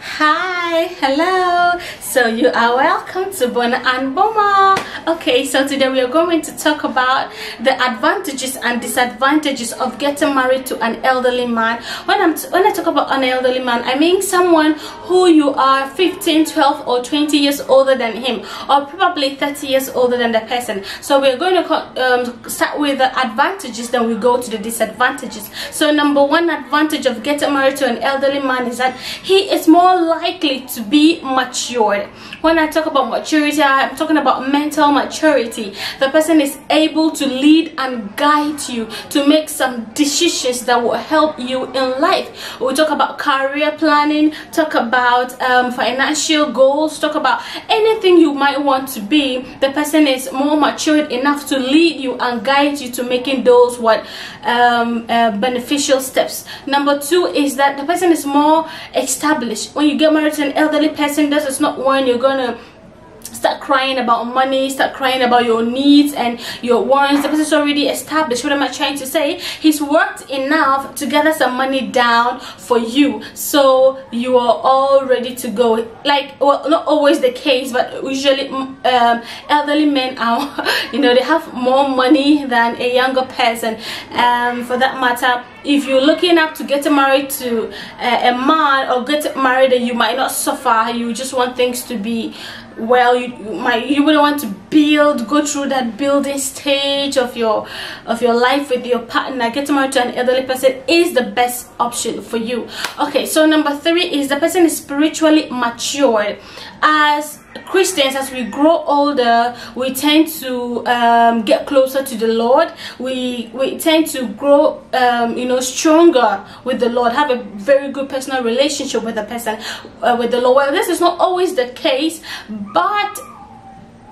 hi hello. So you are welcome to Bono and Boma. Okay so today we are going to talk about the advantages and disadvantages of getting married to an elderly man. When i'm when i talk about an elderly man i mean someone who you are 15 12 or 20 years older than him or probably 30 years older than the person. So we're going to um, start with the advantages then we go to the disadvantages. So number one advantage of getting married to an elderly man is that he is more more likely to be matured. When i talk about maturity i'm talking about mental maturity. The person is able to lead and guide you to make some decisions that will help you in life. We talk about career planning talk about um, financial goals talk about anything you might want to be. The person is more matured enough to lead you and guide you to making those what um, uh, beneficial steps. Number two is that the person is more established when you get married to an elderly person this is not when you're gonna start crying about money start crying about your needs and your wants. The person's already established. What am i trying to say? He's worked enough to gather some money down for you. So you are all ready to go. Like well not always the case but usually mm, um, elderly men are you know they have more money than a younger person. Um, for that matter if you're looking up to get married to a, a man or get married and you might not suffer. You just want things to be well you, might you wouldn't want to build go through that building stage of your of your life with your partner. Getting married to an elderly person is the best option for you. Okay so number three is the person is spiritually matured. As Christians, as we grow older, we tend to um, get closer to the Lord. We we tend to grow, um, you know, stronger with the Lord. Have a very good personal relationship with the person, uh, with the Lord. Well, this is not always the case, but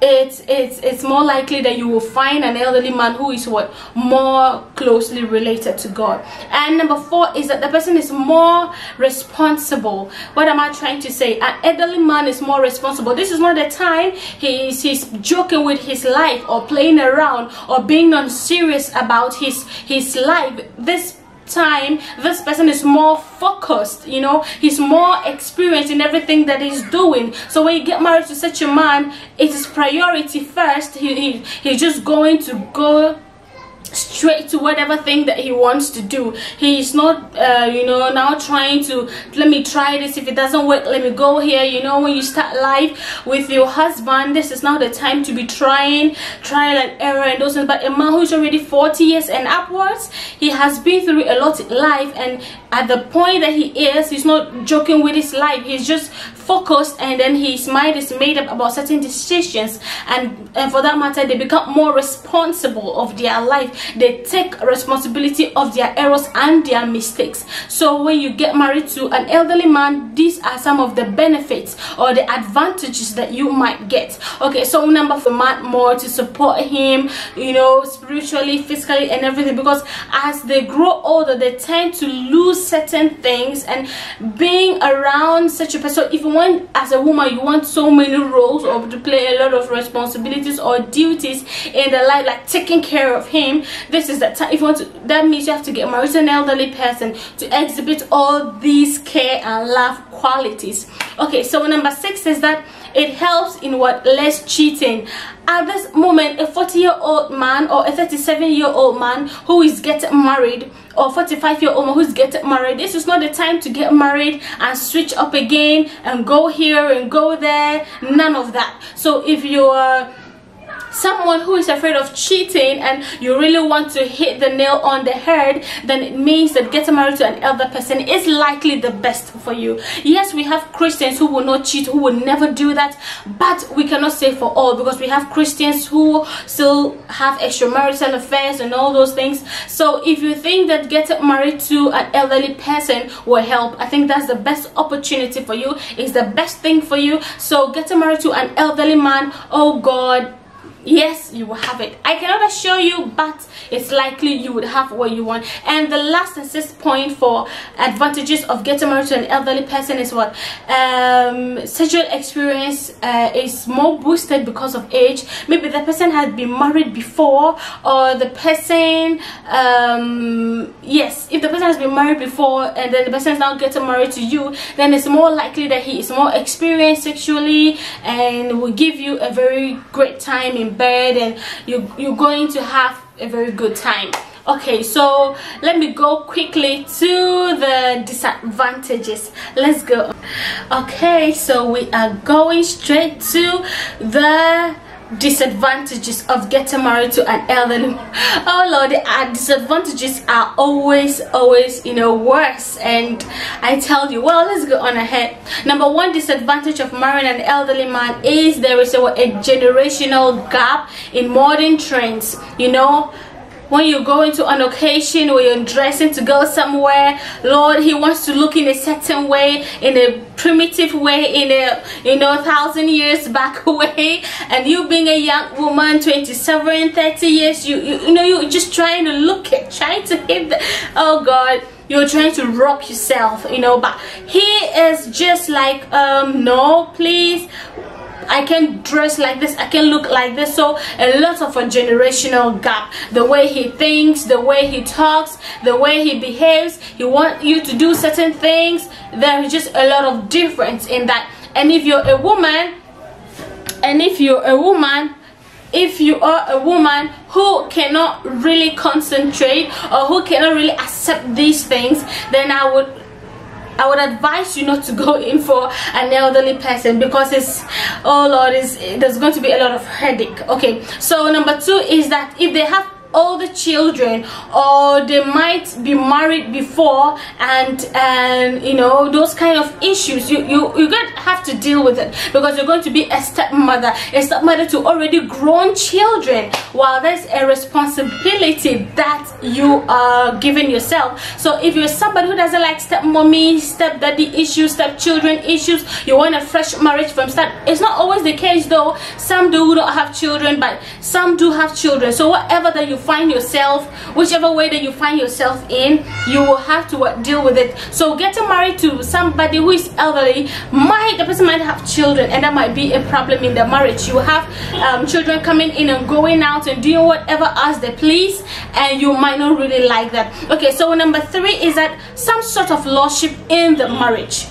it's it's it's more likely that you will find an elderly man who is what? More closely related to god. And number four is that the person is more responsible. What am i trying to say? An elderly man is more responsible. This is not the time he's he's joking with his life or playing around or being non-serious about his his life. This time this person is more focused you know? He's more experienced in everything that he's doing. So when you get married to such a man it is priority first. He, he he's just going to go straight to whatever thing that he wants to do. He's not uh, you know now trying to let me try this. If it doesn't work let me go here. You know when you start life with your husband this is now the time to be trying trial and error and those things. But a man who's already 40 years and upwards he has been through a lot in life. And at the point that he is he's not joking with his life. He's just focused and then his mind is made up about certain decisions. And, and for that matter they become more responsible of their life they take responsibility of their errors and their mistakes. So when you get married to an elderly man these are some of the benefits or the advantages that you might get. Okay so number four man more to support him you know spiritually physically and everything. Because as they grow older they tend to lose certain things. And being around such a person if you want as a woman you want so many roles or to play a lot of responsibilities or duties in the life like taking care of him this is the time if you want to that means you have to get married to an elderly person to exhibit all these care and love qualities. Okay so number six is that it helps in what? Less cheating. At this moment a 40 year old man or a 37 year old man who is getting married or 45 year old man who's getting married this is not the time to get married and switch up again and go here and go there. None of that. So if you're someone who is afraid of cheating and you really want to hit the nail on the head then it means that getting married to an elder person is likely the best for you. Yes we have christians who will not cheat who will never do that but we cannot say for all because we have christians who still have extramarital affairs and all those things. So if you think that getting married to an elderly person will help i think that's the best opportunity for you. Is the best thing for you. So getting married to an elderly man oh god yes you will have it. I cannot assure you but it's likely you would have what you want. And the last and sixth point for advantages of getting married to an elderly person is what? Um, sexual experience uh, is more boosted because of age. Maybe the person had been married before or the person um, yes if the person has been married before and then the person is now getting married to you then it's more likely that he is more experienced sexually and will give you a very great time in bed and you you're going to have a very good time. Okay so let me go quickly to the disadvantages. Let's go. Okay so we are going straight to the disadvantages of getting married to an elderly oh lord the disadvantages are always always you know worse. And i tell you well let's go on ahead. Number one disadvantage of marrying an elderly man is there is a, a generational gap in modern trends. You know when you go into an occasion or you're dressing to go somewhere lord he wants to look in a certain way in a primitive way in a you know thousand years back way. And you being a young woman 27 30 years you you, you know you're just trying to look at trying to hit the oh god you're trying to rock yourself you know. But he is just like um no please I can dress like this, I can look like this. So a lot of a generational gap. The way he thinks, the way he talks, the way he behaves. He want you to do certain things. There is just a lot of difference in that. And if you're a woman, and if you're a woman, if you are a woman who cannot really concentrate or who cannot really accept these things, then I would I would advise you not to go in for an elderly person because it's oh lord is there's going to be a lot of headache. Okay so number two is that if they have the children or they might be married before and and you know those kind of issues you you you're going to have to deal with it. Because you're going to be a stepmother a stepmother to already grown children. While there's a responsibility that you are giving yourself. So if you're somebody who doesn't like stepmommy stepdaddy issues stepchildren issues you want a fresh marriage from start it's not always the case though. Some do not have children but some do have children. So whatever that you find yourself whichever way that you find yourself in you will have to uh, deal with it. So getting married to somebody who is elderly might the person might have children and that might be a problem in the marriage. You have um, children coming in and going out and doing whatever as they please and you might not really like that. Okay so number three is that some sort of lordship in the marriage.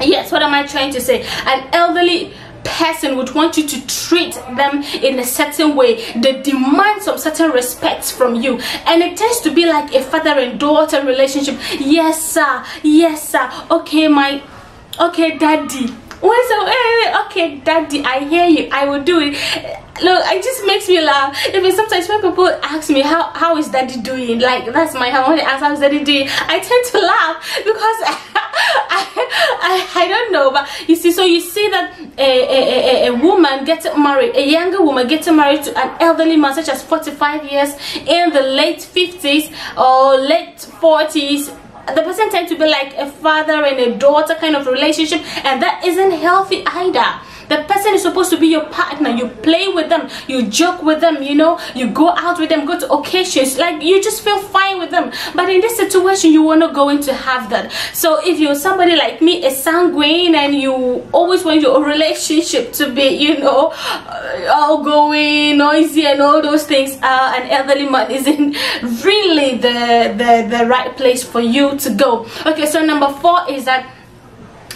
Yes what am i trying to say? An elderly person would want you to treat them in a certain way. They demand some certain respect from you. And it tends to be like a father and daughter relationship. Yes sir. Yes sir. Okay my okay daddy. Okay daddy i hear you. I will do it look it just makes me laugh. Even sometimes when people ask me how how is daddy doing? Like that's my how I ask how's daddy doing? I tend to laugh because I, I, I don't know but you see so you see that a, a, a, a woman getting married a younger woman getting married to an elderly man such as 45 years in the late 50s or late 40s the person tend to be like a father and a daughter kind of relationship and that isn't healthy either the person is supposed to be your partner. You play with them. You joke with them you know. You go out with them go to occasions. Like you just feel fine with them. But in this situation you are not going to have that. So if you're somebody like me a sanguine and you always want your relationship to be you know uh, outgoing noisy and all those things. Uh, an elderly man isn't really the, the the right place for you to go. Okay so number four is that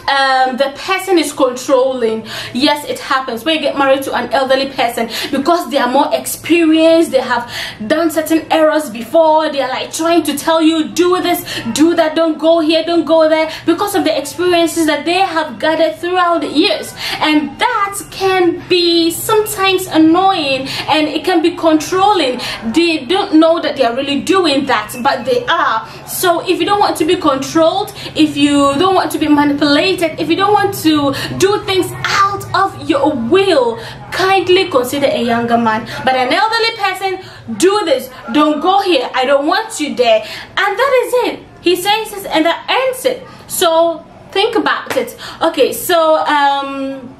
um, the person is controlling. Yes it happens. When you get married to an elderly person because they are more experienced they have done certain errors before they are like trying to tell you do this do that don't go here don't go there because of the experiences that they have gathered throughout the years. And that can be sometimes annoying and it can be controlling. They don't know that they are really doing that but they are. So if you don't want to be controlled if you don't want to be manipulated if you don't want to do things out of your will kindly consider a younger man. But an elderly person do this. Don't go here. I don't want you there. And that is it. He says this and that ends it. So think about it. Okay so um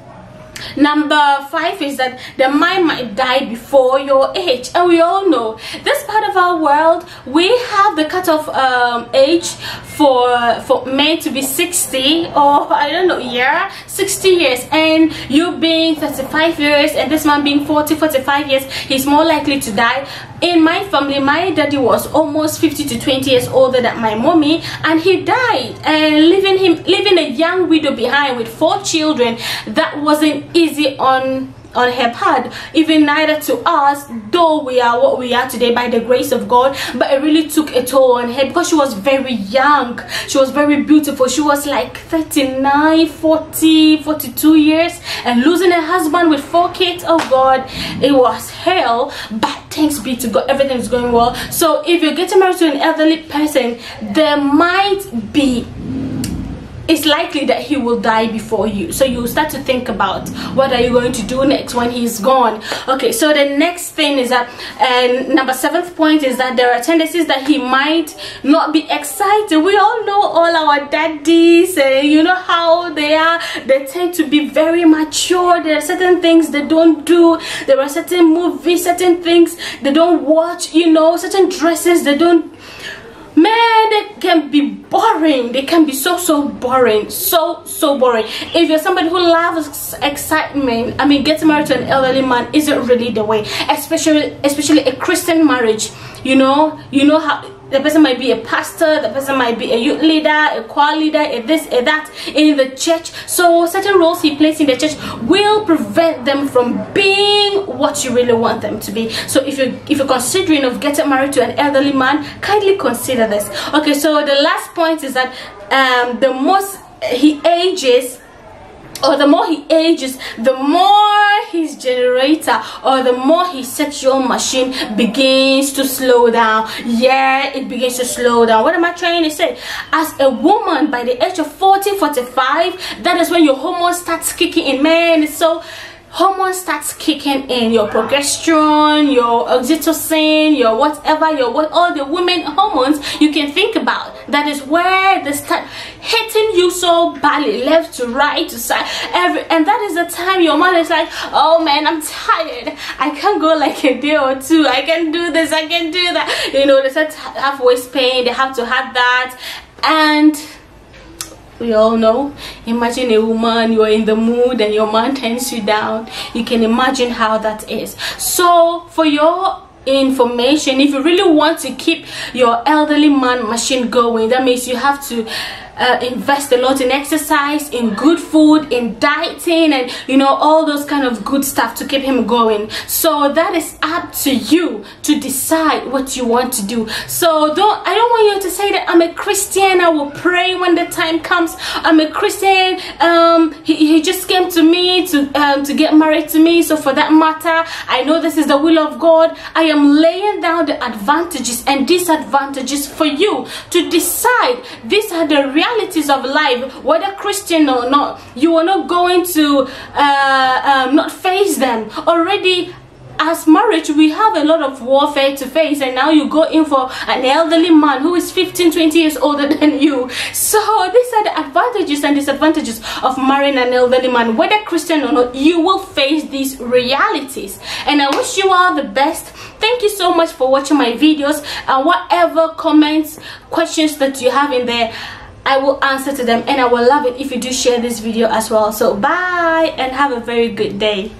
number five is that the mind might die before your age. And we all know this part of our world we have the cutoff um, age for for men to be 60 or i don't know yeah 60 years. And you being 35 years and this man being 40 45 years he's more likely to die. In my family my daddy was almost 50 to 20 years older than my mommy and he died. And leaving him leaving a young widow behind with four children that wasn't easy on on her part. Even neither to us though we are what we are today by the grace of god but it really took a toll on her because she was very young. She was very beautiful. She was like 39 40 42 years and losing her husband with four kids oh god it was hell. But thanks be to god everything's going well. So if you're getting married to an elderly person there might be it's likely that he will die before you. So you start to think about what are you going to do next when he's gone. Okay so the next thing is that and number seventh point is that there are tendencies that he might not be excited. We all know all our daddies and you know how they are. They tend to be very mature. There are certain things they don't do. There are certain movies certain things they don't watch you know certain dresses they don't man they can be boring. They can be so so boring. So so boring. If you're somebody who loves excitement i mean getting married to an elderly man isn't really the way especially especially a christian marriage. You know you know how the person might be a pastor the person might be a youth leader a choir leader a this a that in the church. So certain roles he plays in the church will prevent them from being what you really want them to be. So if you if you're considering of getting married to an elderly man kindly consider this. Okay so the last point is that um the most he ages or the more he ages the more his generator or the more his sexual machine begins to slow down. Yeah it begins to slow down. What am i trying to say? As a woman by the age of 40 45 that is when your hormones starts kicking in. Man so hormone starts kicking in. Your progesterone your oxytocin your whatever your what all the women hormones you can think about. That is where they start hitting you so badly left to right to side. Every and that is the time your mother is like oh man i'm tired. I can't go like a day or two. I can do this. I can do that. You know they start have waist pain. They have to have that. And we all know. Imagine a woman you're in the mood and your man turns you down. You can imagine how that is. So for your information if you really want to keep your elderly man machine going that means you have to uh, invest a lot in exercise in good food in dieting and you know all those kind of good stuff to keep him going. So that is up to you to decide what you want to do. So don't i don't want you to say that i'm a christian i will pray when the time comes. I'm a christian um he, he just came to me to um to get married to me so for that matter i know this is the will of god. I am laying down the advantages and disadvantages for you to decide. These are the real realities of life, whether Christian or not, you are not going to uh, um, not face them. Already as marriage we have a lot of warfare to face and now you go in for an elderly man who is 15 20 years older than you. So these are the advantages and disadvantages of marrying an elderly man. Whether christian or not you will face these realities. And i wish you all the best. Thank you so much for watching my videos and whatever comments questions that you have in there I will answer to them and I will love it if you do share this video as well. So bye and have a very good day.